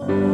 Oh.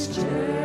this journey.